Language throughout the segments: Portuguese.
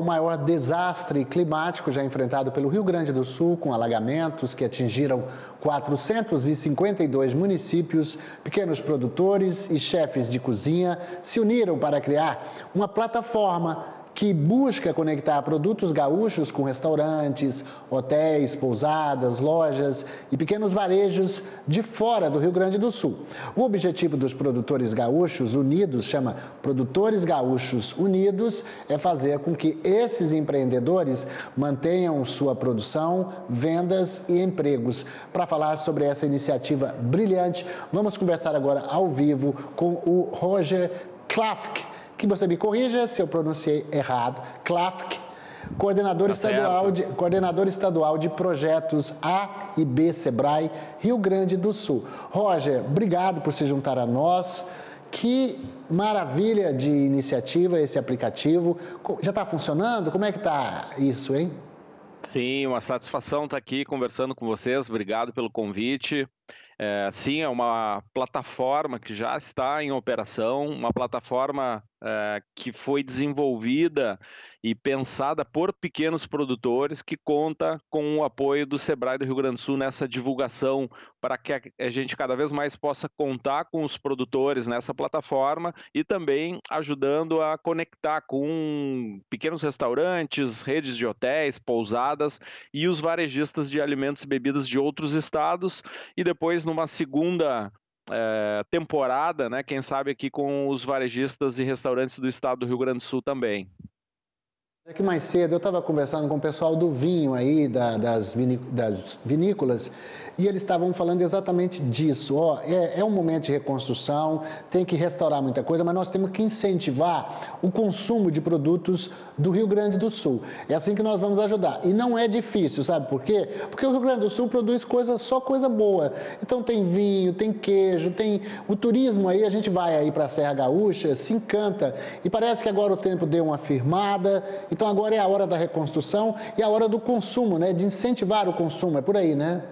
O maior desastre climático já enfrentado pelo Rio Grande do Sul, com alagamentos que atingiram 452 municípios, pequenos produtores e chefes de cozinha se uniram para criar uma plataforma que busca conectar produtos gaúchos com restaurantes, hotéis, pousadas, lojas e pequenos varejos de fora do Rio Grande do Sul. O objetivo dos produtores gaúchos unidos, chama Produtores Gaúchos Unidos, é fazer com que esses empreendedores mantenham sua produção, vendas e empregos. Para falar sobre essa iniciativa brilhante, vamos conversar agora ao vivo com o Roger Klafk que você me corrija se eu pronunciei errado, Klafk, coordenador, tá estadual de, coordenador estadual de projetos A e B Sebrae, Rio Grande do Sul. Roger, obrigado por se juntar a nós. Que maravilha de iniciativa esse aplicativo. Já está funcionando? Como é que está isso, hein? Sim, uma satisfação estar aqui conversando com vocês. Obrigado pelo convite. É, sim, é uma plataforma que já está em operação, uma plataforma é, que foi desenvolvida e pensada por pequenos produtores, que conta com o apoio do Sebrae do Rio Grande do Sul nessa divulgação, para que a gente cada vez mais possa contar com os produtores nessa plataforma e também ajudando a conectar com pequenos restaurantes, redes de hotéis, pousadas e os varejistas de alimentos e bebidas de outros estados, e depois numa segunda é, temporada, né? Quem sabe aqui com os varejistas e restaurantes do estado do Rio Grande do Sul também. Aqui mais cedo eu estava conversando com o pessoal do vinho aí, da, das, vinícolas, e eles estavam falando exatamente disso. Ó, é, é, um momento de reconstrução, tem que restaurar muita coisa, mas nós temos que incentivar o consumo de produtos do Rio Grande do Sul. É assim que nós vamos ajudar. E não é difícil, sabe por quê? Porque o Rio Grande do Sul produz coisas, só coisa boa. Então tem vinho, tem queijo, tem o turismo aí, a gente vai aí para a Serra Gaúcha, se encanta. E parece que agora o tempo deu uma firmada, então agora é a hora da reconstrução e a hora do consumo, né? De incentivar o consumo, é por aí, né?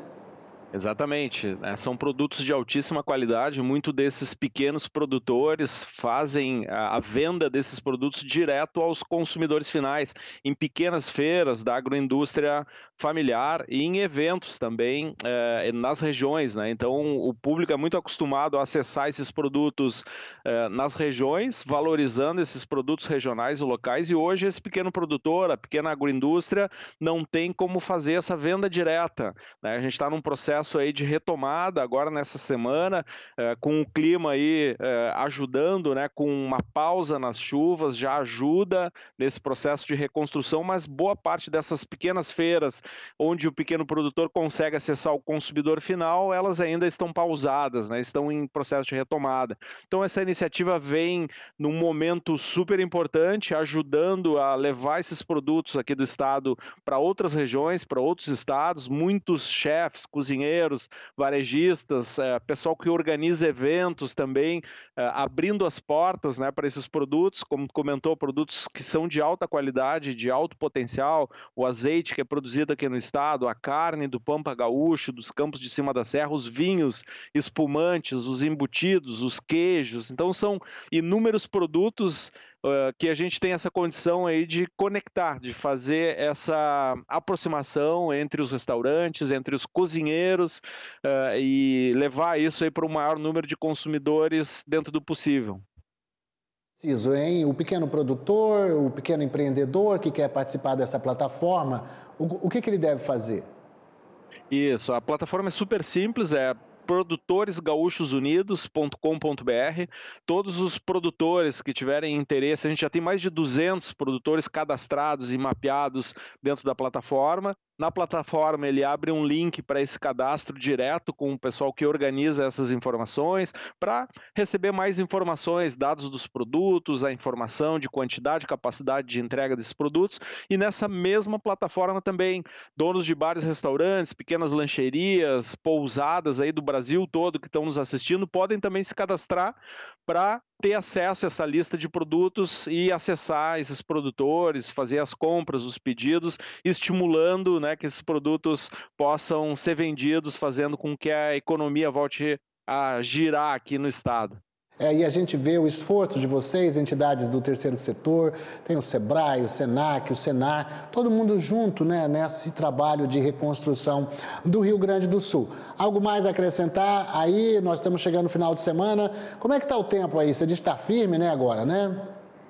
Exatamente. Né? São produtos de altíssima qualidade. Muito desses pequenos produtores fazem a, a, venda desses produtos direto aos consumidores finais, em pequenas feiras da agroindústria familiar e em eventos também é, nas regiões. Né? Então, o público é muito acostumado a acessar esses produtos é, nas regiões, valorizando esses produtos regionais e locais. E hoje, esse pequeno produtor, a pequena agroindústria, não tem como fazer essa venda direta. Né? A gente está num processo processo aí de retomada agora nessa semana, é, com o clima aí é, ajudando, né, com uma pausa nas chuvas, já ajuda nesse processo de reconstrução, mas boa parte dessas pequenas feiras onde o pequeno produtor consegue acessar o consumidor final, elas ainda estão pausadas, né, estão em processo de retomada. Então essa iniciativa vem num momento super importante, ajudando a levar esses produtos aqui do estado para outras regiões, para outros estados, muitos chefes, cozinheiros cozinheiros, varejistas, é, pessoal que organiza eventos também, é, abrindo as portas né, para esses produtos, como comentou, produtos que são de alta qualidade, de alto potencial, o azeite que é produzido aqui no estado, a carne do Pampa Gaúcho, dos campos de cima da serra, os vinhos espumantes, os embutidos, os queijos. Então são inúmeros produtos uh, que a gente tem essa condição aí de conectar, de fazer essa aproximação entre os restaurantes, entre os cozinheiros uh, e levar isso aí para o maior número de consumidores dentro do possível. Preciso, hein? O pequeno produtor, o pequeno empreendedor que quer participar dessa plataforma, o, o que, que ele deve fazer? Isso, a plataforma é super simples, é produtoresgaúchosunidos.com.br. Todos os produtores que tiverem interesse, a gente já tem mais de 200 produtores cadastrados e mapeados dentro da plataforma. Na plataforma, ele abre um link para esse cadastro direto com o pessoal que organiza essas informações, para receber mais informações, dados dos produtos, a informação de quantidade, capacidade de entrega desses produtos. E nessa mesma plataforma também, donos de bares, restaurantes, pequenas lancherias, pousadas aí do Brasil todo que estão nos assistindo, podem também se cadastrar para ter acesso a essa lista de produtos e acessar esses produtores, fazer as compras, os pedidos, estimulando né, que esses produtos possam ser vendidos, fazendo com que a economia volte a girar aqui no estado. É, e a gente vê o esforço de vocês, entidades do terceiro setor, tem o SEBRAE, o SENAC, o SENAR, todo mundo junto né, nesse trabalho de reconstrução do Rio Grande do Sul. Algo mais a acrescentar? Aí nós estamos chegando no final de semana. Como é que está o tempo aí? Você diz que está firme né, agora, né?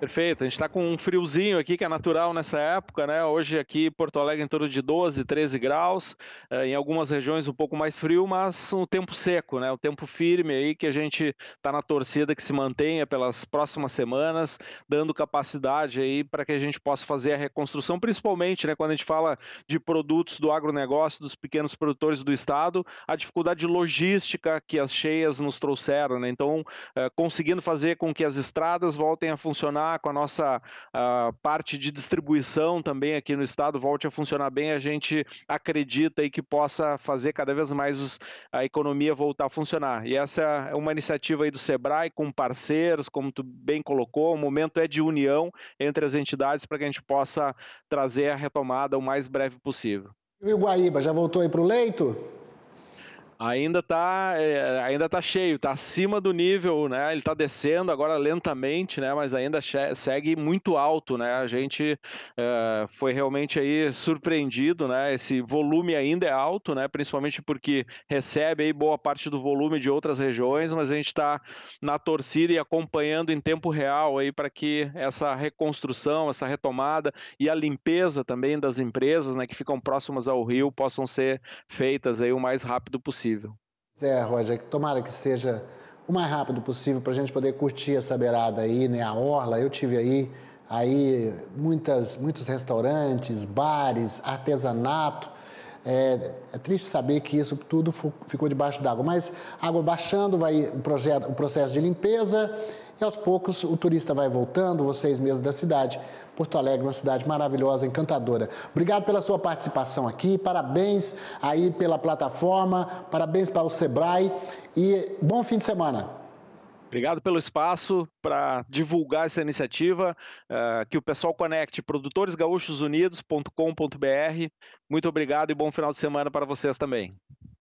Perfeito, a gente está com um friozinho aqui que é natural nessa época, né? Hoje aqui Porto Alegre em torno de 12, 13 graus, eh, em algumas regiões um pouco mais frio, mas um tempo seco, né? Um tempo firme aí que a gente está na torcida que se mantenha pelas próximas semanas, dando capacidade aí para que a gente possa fazer a reconstrução, principalmente, né? Quando a gente fala de produtos do agronegócio, dos pequenos produtores do estado, a dificuldade logística que as cheias nos trouxeram, né? Então, eh, conseguindo fazer com que as estradas voltem a funcionar com a nossa uh, parte de distribuição também aqui no estado volte a funcionar bem, a gente acredita e que possa fazer cada vez mais os, a economia voltar a funcionar. E essa é uma iniciativa aí do Sebrae com parceiros, como tu bem colocou, o momento é de união entre as entidades para que a gente possa trazer a retomada o mais breve possível. E o Guaíba já voltou aí para o leito? Ainda está é, ainda tá cheio, está acima do nível, né? Ele está descendo agora lentamente, né? Mas ainda segue muito alto, né? A gente é, foi realmente aí surpreendido, né? Esse volume ainda é alto, né? Principalmente porque recebe aí boa parte do volume de outras regiões, mas a gente está na torcida e acompanhando em tempo real aí para que essa reconstrução, essa retomada e a limpeza também das empresas, né? Que ficam próximas ao rio possam ser feitas aí o mais rápido possível possível. É, Roger, tomara que seja o mais rápido possível para a gente poder curtir essa beirada aí, né? A orla, eu tive aí, aí muitas, muitos restaurantes, bares, artesanato. É, é, triste saber que isso tudo ficou debaixo d'água, mas água baixando, vai o, projeto, o processo de limpeza e aos poucos o turista vai voltando, vocês mesmos da cidade. Porto Alegre, uma cidade maravilhosa, encantadora. Obrigado pela sua participação aqui, parabéns aí pela plataforma, parabéns para o Sebrae e bom fim de semana. Obrigado pelo espaço para divulgar essa iniciativa, uh, que o pessoal conecte produtoresgaúchosunidos.com.br. Muito obrigado e bom final de semana para vocês também.